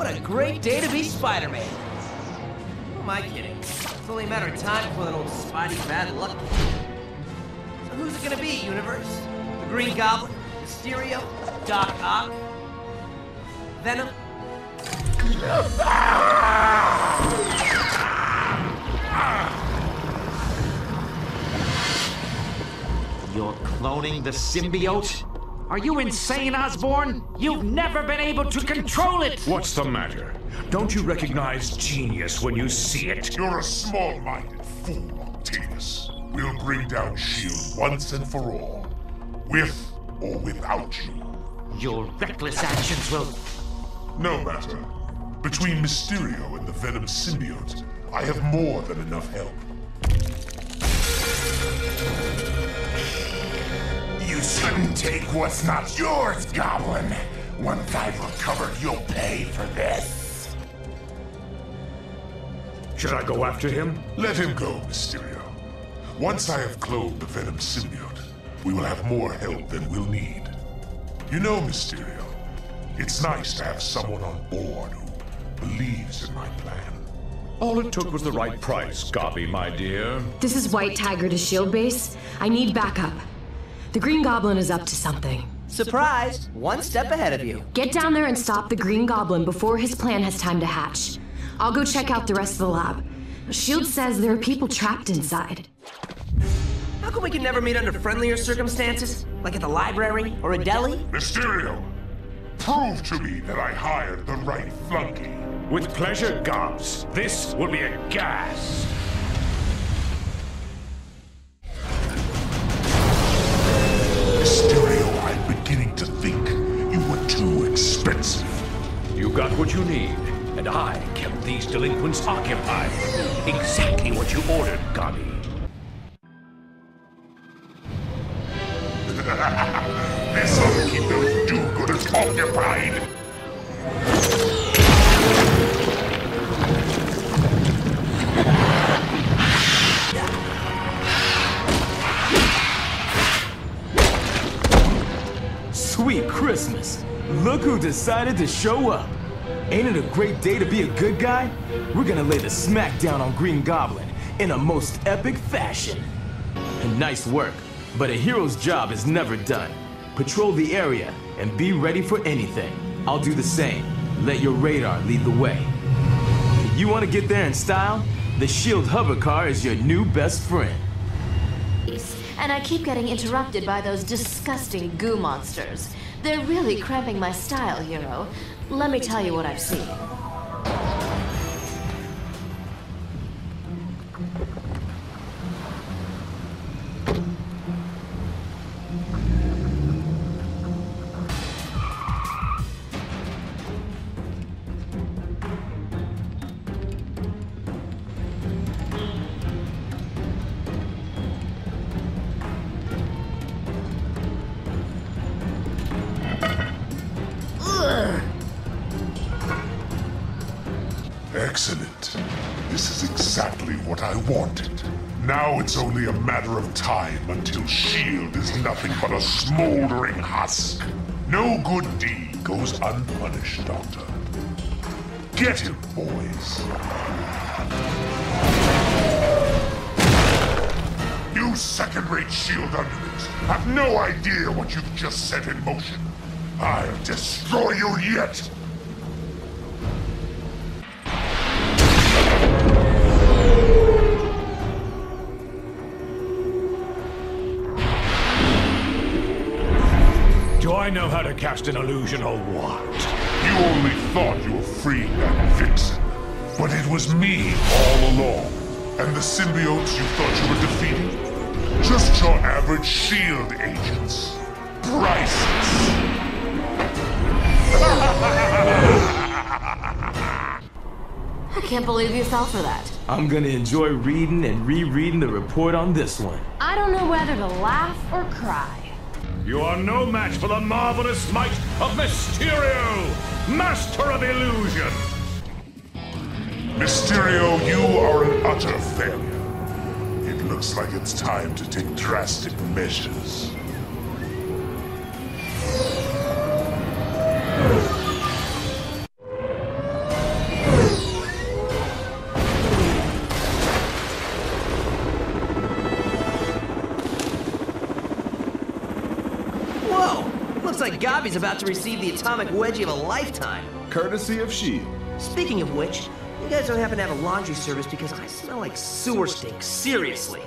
What a great day to be Spider-Man. Who am I kidding? It's only a matter of time before that old Spidey bad luck. So who's it gonna be, Universe? The Green Goblin? Mysterio? Doc Ock? Venom? You're cloning the symbiote? Are you insane, Osborn? You've never been able to control it! What's the matter? Don't you recognize genius when you see it? You're a small-minded fool, Octavius. We'll bring down S.H.I.E.L.D. once and for all. With or without you. Your reckless actions will... No matter. Between Mysterio and the Venom symbiote, I have more than enough help. You shouldn't take what's not yours, Goblin. Once I've recovered, you'll pay for this. Should I go after him? Let him go, Mysterio. Once I have cloned the Venom symbiote, we will have more help than we'll need. You know, Mysterio, it's nice to have someone on board who believes in my plan. All it took was the right price, Gobby, my dear. This is White Tiger to Shield Base. I need backup. The Green Goblin is up to something. Surprise! One step ahead of you. Get down there and stop the Green Goblin before his plan has time to hatch. I'll go check out the rest of the lab. Shield says there are people trapped inside. How come we can never meet under friendlier circumstances? Like at the library or a deli? Mysterio, prove to me that I hired the right flunky. With pleasure, Gobs. This will be a gas. What you need, and I kept these delinquents occupied. Exactly what you ordered, Gobby. This ought to keep those do-gooders occupied. Sweet Christmas! Look who decided to show up! Ain't it a great day to be a good guy? We're gonna lay the smackdown on Green Goblin in a most epic fashion. Nice work, but a hero's job is never done. Patrol the area and be ready for anything. I'll do the same. Let your radar lead the way. If you wanna get there in style? The Shield hover car is your new best friend. And I keep getting interrupted by those disgusting goo monsters. They're really cramping my style, hero. Let me tell you what I've seen. Excellent. This is exactly what I wanted. Now it's only a matter of time until S.H.I.E.L.D. is nothing but a smoldering husk. No good deed goes unpunished, Doctor. Get him, boys. You second-rate S.H.I.E.L.D. underlings have no idea what you've just set in motion. I'll destroy you yet! I know how to cast an illusion or what? You only thought you were freeing that vixen. But it was me all along. And the symbiotes you thought you were defeating? Just your average S.H.I.E.L.D. agents. Priceless. I can't believe you fell for that. I'm gonna enjoy reading and rereading the report on this one. I don't know whether to laugh or cry. You are no match for the marvelous might of Mysterio, Master of Illusion. Mysterio, you are an utter failure. It looks like it's time to take drastic measures. Looks like Gobby's about to receive the atomic wedgie of a lifetime. Courtesy of S.H.I.E.L.D. Speaking of which, you guys don't happen to have a laundry service because I smell like sewer stink, seriously.